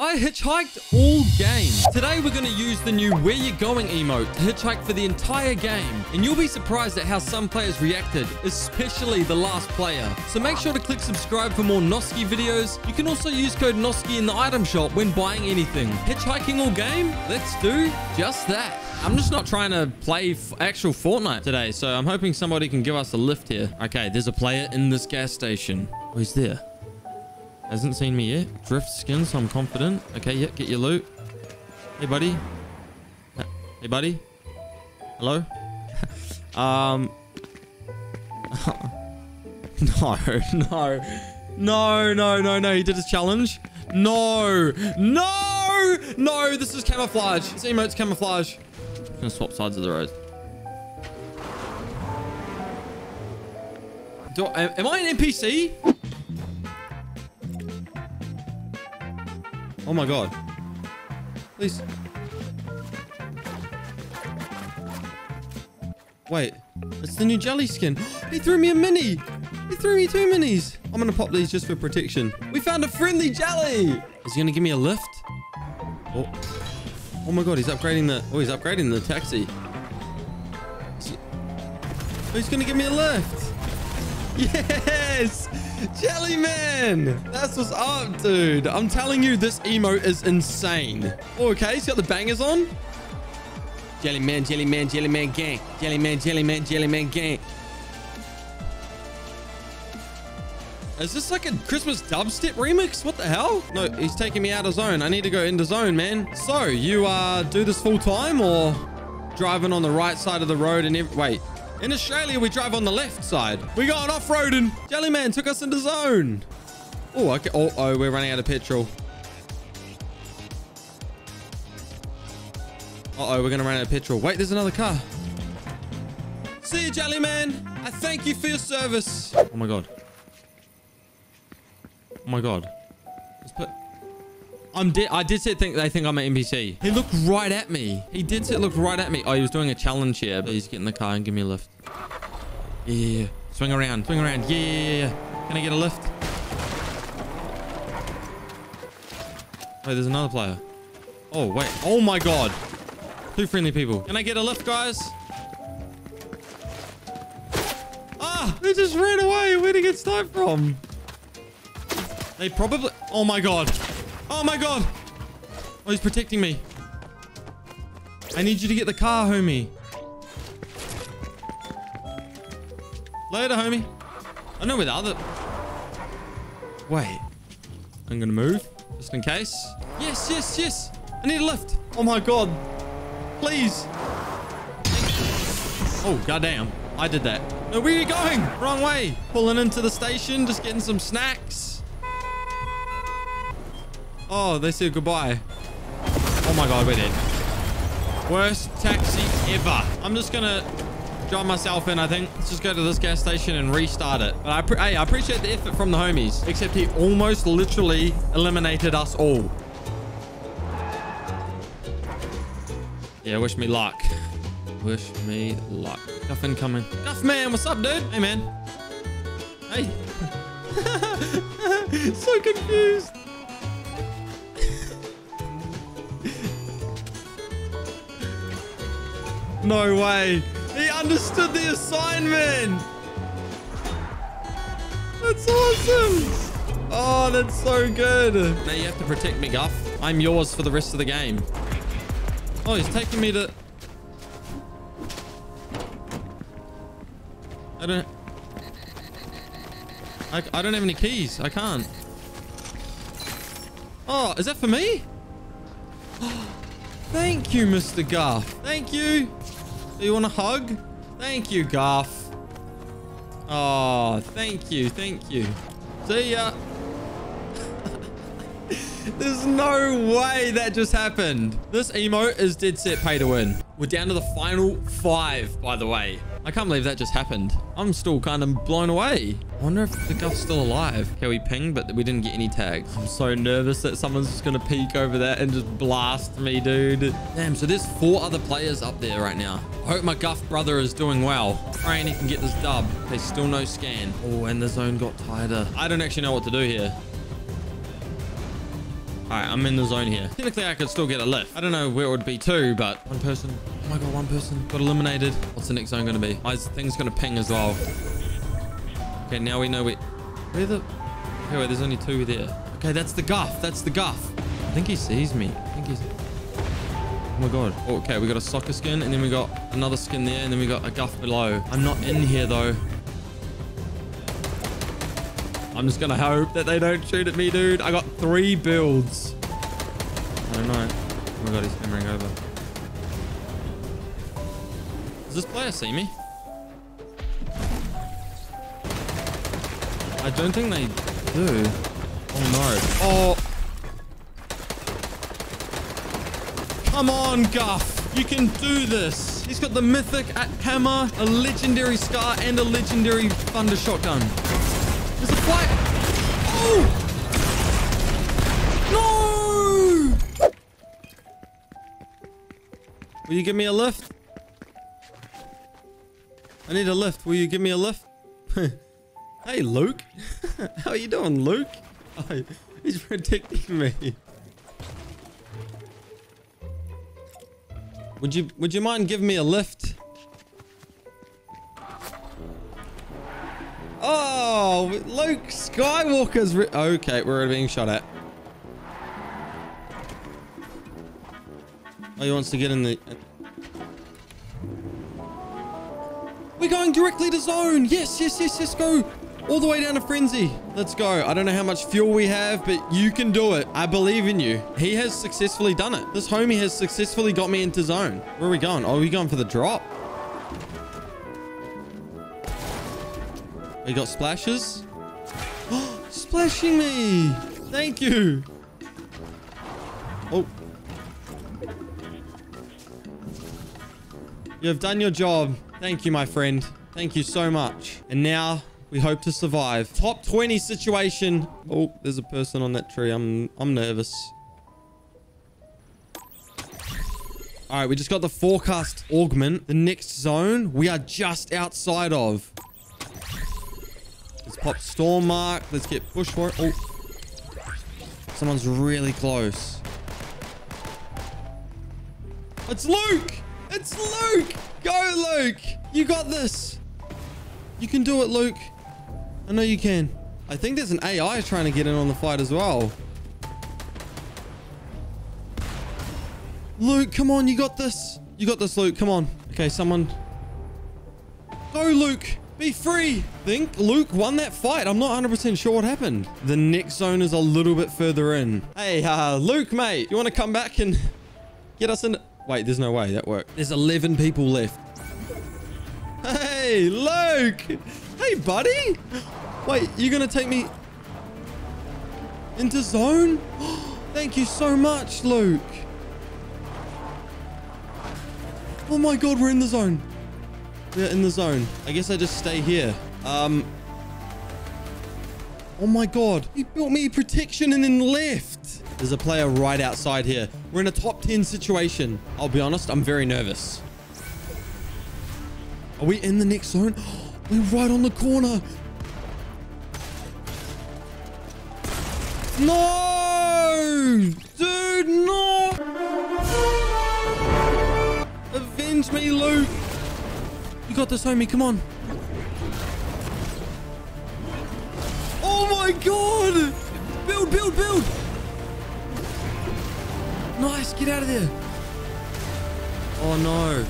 I hitchhiked all game. Today we're going to use the new Where You Going emote to hitchhike for the entire game. And you'll be surprised at how some players reacted, especially the last player. So make sure to click subscribe for more Noskii videos. You can also use code Noskii in the item shop when buying anything. Hitchhiking all game? Let's do just that. I'm just not trying to play actual Fortnite today, so I'm hoping somebody can give us a lift here. Okay, there's a player in this gas station. Oh, he's there. Hasn't seen me yet. Drift skin, so I'm confident. Okay, yeah, get your loot. Hey, buddy. Hey, buddy. Hello? um. no, no. No, no, no, no. He did his challenge. No. No. No, this is camouflage. This emote's camouflage. I'm gonna swap sides of the road. Do, am I an NPC? Oh my god. Please. Wait. It's the new jelly skin. he threw me a mini. He threw me two minis. I'm going to pop these just for protection. We found a friendly jelly. Is he going to give me a lift? Oh. Oh my god, he's upgrading the... Oh, he's upgrading the taxi. He, he's going to give me a lift. Yes! Jellyman! That's what's up, dude. I'm telling you, this emote is insane. Oh, okay, he's got the bangers on. Jellyman, Jellyman, Jellyman gang. Jellyman, Jellyman, Jellyman gang. Is this like a Christmas dubstep remix? What the hell? No, he's taking me out of zone. I need to go into zone, man. So, you uh, do this full time or driving on the right side of the road and. Wait, in Australia, we drive on the left side. We got an off-roading. Jellyman took us into zone. Oh, okay. Oh, oh, we're running out of petrol. Uh-oh, we're going to run out of petrol. Wait, there's another car. See you, Jellyman. I thank you for your service. Oh, my God. Oh, my God. Let's put... I'm dead. I did sit think they think I'm an NPC. He looked right at me. He did sit look right at me. Oh, he was doing a challenge here. Please get in the car and give me a lift. Yeah. Swing around. Swing around. Yeah. Can I get a lift? Wait, there's another player. Oh, wait. Oh, my God. Two friendly people. Can I get a lift, guys? Ah, they just ran away. Where'd he get sniped from? They probably... Oh, my God. Oh my god. Oh, he's protecting me. I need you to get the car, homie. Later, homie. I know where the other... Wait. I'm gonna move. Just in case. Yes, yes, yes. I need a lift. Oh my god. Please. Oh, goddamn. I did that. Where are you going? Wrong way. Pulling into the station, just getting some snacks. Oh, they said goodbye. Oh my god, we're dead. Worst taxi ever. I'm just gonna drive myself in, I think. Let's just go to this gas station and restart it. But I, hey, I appreciate the effort from the homies. Except he almost literally eliminated us all. Yeah, wish me luck. Wish me luck. Guff incoming. Guff man, what's up, dude? Hey, man. Hey. so confused. No way. He understood the assignment. That's awesome. Oh, that's so good. Now you have to protect me, Guff. I'm yours for the rest of the game. Oh, he's taking me to... I don't... I, I don't have any keys. I can't. Oh, is that for me? Thank you, Mr. Guff. Thank you. Do you want a hug? Thank you, Garth. Oh, thank you. Thank you. See ya. There's no way that just happened. This emote is dead set pay to win. We're down to the final five, by the way. I can't believe that just happened. I'm still kind of blown away. I wonder if the Guff's still alive. Okay, we pinged, but we didn't get any tags. I'm so nervous that someone's just going to peek over that and just blast me, dude. Damn, so there's four other players up there right now. I hope my Guff brother is doing well. Praying he can get this dub. There's still no scan. Oh, and the zone got tighter. I don't actually know what to do here. All right, I'm in the zone here. Technically, I could still get a lift. I don't know where it would be too, but one person. Oh my God, one person got eliminated. What's the next zone going to be? Oh, is thing's going to ping as well. Okay, now we know we... Where the... Okay, wait, there's only two there. Okay, that's the guff. That's the guff. I think he sees me. I think he's... Oh my god. Okay, we got a soccer skin, and then we got another skin there, and then we got a guff below. I'm not in here, though. I'm just gonna hope that they don't shoot at me, dude. I got three builds. I don't know. Oh my god, he's hammering over. This player see me? I don't think they do. Oh no. Oh. Come on, Guff. You can do this. He's got the mythic at hammer, a legendary scar, and a legendary thunder shotgun. There's a fight. Oh! No! Will you give me a lift? I need a lift. Will you give me a lift? hey, Luke. How are you doing, Luke? Oh, he's protecting me. Would you would you mind giving me a lift? Oh, Luke Skywalker's okay. We're being shot at. Oh, he wants to get in the. We're going directly to zone. Yes, yes, yes, yes. Go all the way down to frenzy. Let's go. I don't know how much fuel we have, but you can do it. I believe in you. He has successfully done it. This homie has successfully got me into zone. Where are we going? Oh, we going for the drop? We got splashes. Splashing me. Thank you. Oh. You have done your job. Thank you, my friend. Thank you so much. And now we hope to survive. Top 20 situation. Oh, there's a person on that tree. I'm I'm nervous. All right, we just got the forecast augment. The next zone we are just outside of. Let's pop storm mark. Let's get push for it. Oh, someone's really close. It's Luke. It's Luke. Go, Luke. You got this. You can do it, Luke. I know you can. I think there's an AI trying to get in on the fight as well. Luke, come on. You got this. You got this, Luke. Come on. Okay, someone. Go, Luke. Be free. I think Luke won that fight. I'm not 100% sure what happened. The next zone is a little bit further in. Hey, uh, Luke, mate. You want to come back and get us in? Wait, there's no way that worked. There's 11 people left. Hey, Luke. Hey, buddy. Wait, you're going to take me into zone? Thank you so much, Luke. Oh my god, we're in the zone. We're in the zone. I guess I just stay here. Um. Oh my god. He built me protection and then left. There's a player right outside here. We're in a top 10 situation. I'll be honest, I'm very nervous. Are we in the next zone? We're right on the corner. No! Dude, no! Avenge me, Luke! You got this, homie. Come on. Oh my god! Build, build, build! Nice, get out of there. Oh no.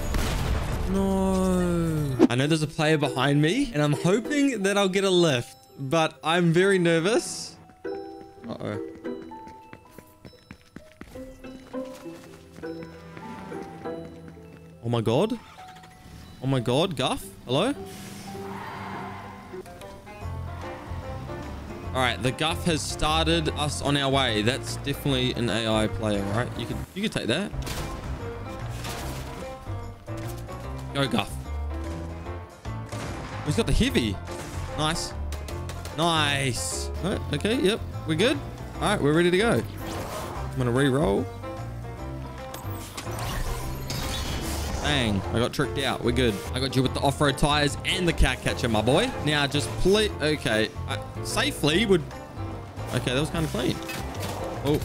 No. I know there's a player behind me, and I'm hoping that I'll get a lift, but I'm very nervous. Uh-oh. Oh my god. Oh my god, Guff. Hello? Alright, the Guff has started us on our way. That's definitely an AI player, right? You could you could take that. Go, Guff. He's got the heavy. Nice. Nice. Right, okay, yep. We're good. All right, we're ready to go. I'm going to re-roll. Bang. I got tricked out. We're good. I got you with the off-road tires and the cat catcher, my boy. Now just play. Okay. I, safely would... Okay, that was kind of clean. Oh.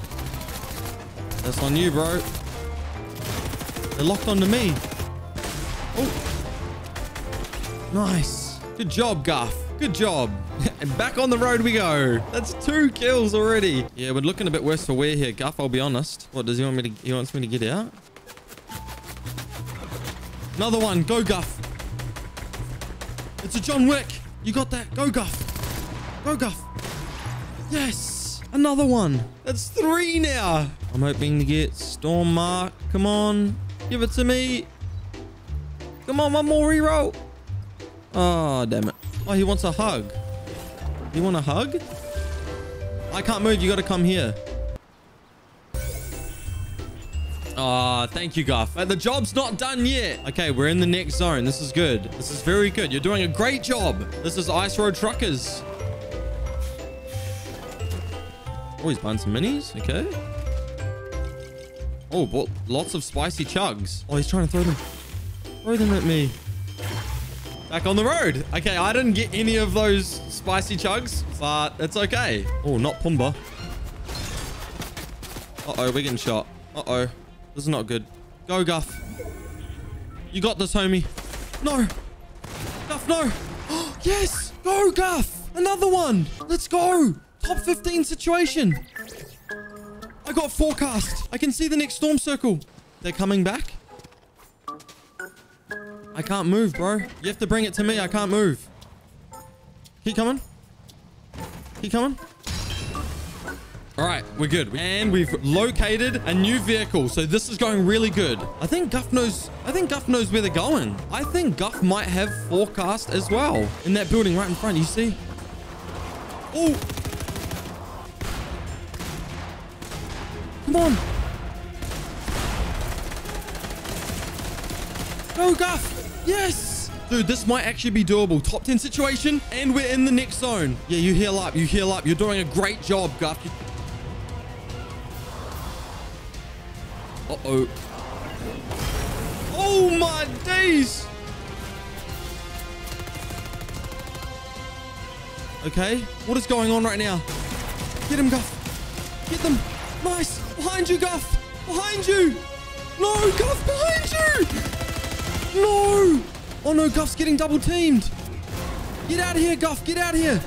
That's on you, bro. They're locked onto me. Oh. Nice. Good job, Guff. Good job. and back on the road we go. That's two kills already. Yeah, we're looking a bit worse for wear here, Guff. I'll be honest. What, does he want me to... He wants me to get out? Another one. Go, Guff. It's a John Wick. You got that. Go, Guff. Go, Guff. Yes. Another one. That's three now. I'm hoping to get Storm Mark. Come on. Give it to me. Come on, one more reroll. Oh, damn it. Oh, he wants a hug. You want a hug? I can't move. You got to come here. Ah, oh, thank you, Guff. the job's not done yet. Okay, we're in the next zone. This is good. This is very good. You're doing a great job. This is Ice Road Truckers. Oh, he's buying some minis. Okay. Oh, but lots of spicy chugs. Oh, he's trying to throw them. Throw them at me. Back on the road. Okay, I didn't get any of those spicy chugs, but it's okay. Oh, not Pumbaa. Uh-oh, we're getting shot. Uh-oh. This is not good. Go, Guff. You got this, homie. No. Guff, no. yes. Go, Guff. Another one. Let's go. Top 15 situation. I got forecast. I can see the next storm circle. They're coming back. I can't move, bro. You have to bring it to me. I can't move. Keep coming. Keep coming. All right, we're good. And we've located a new vehicle. So this is going really good. I think Guff knows, I think Guff knows where they're going. I think Guff might have forecast as well in that building right in front. You see? Oh, Come on. Go, Guff. Yes. Dude, this might actually be doable. Top 10 situation, and we're in the next zone. Yeah, you heal up. You heal up. You're doing a great job, Guff. Uh-oh. Oh, my days. Okay, what is going on right now? Get him, Guff. Get them. Nice. Behind you, Guff! Behind you! No, Guff, behind you! No! Oh no, Guff's getting double teamed. Get out of here, Guff. Get out of here.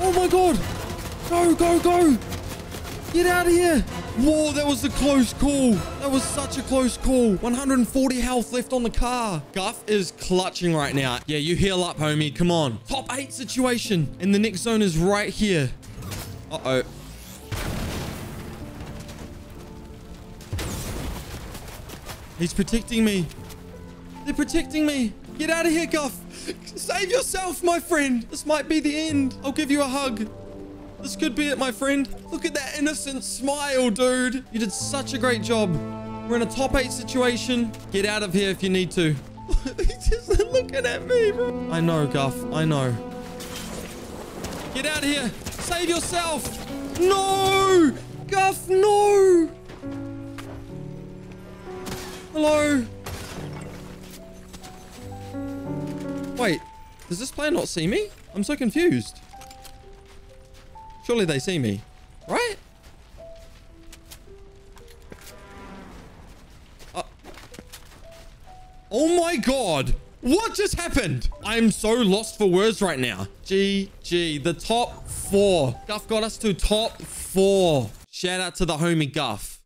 Oh my god. Go, go, go. Get out of here. Whoa, that was a close call. That was such a close call. 140 health left on the car. Guff is clutching right now. Yeah, you heal up, homie. Come on. Top eight situation. And the next zone is right here. Uh-oh. He's protecting me. They're protecting me. Get out of here, Guff. Save yourself, my friend. This might be the end. I'll give you a hug. This could be it, my friend. Look at that innocent smile, dude. You did such a great job. We're in a top eight situation. Get out of here if you need to. He's just looking at me, bro. I know, Guff. I know. Get out of here. Save yourself. No! Guff, no! Hello? Wait, does this player not see me? I'm so confused. Surely they see me, right? Uh, oh my god! What just happened? I'm so lost for words right now. GG, the top four. Guff got us to top four. Shout out to the homie Guff.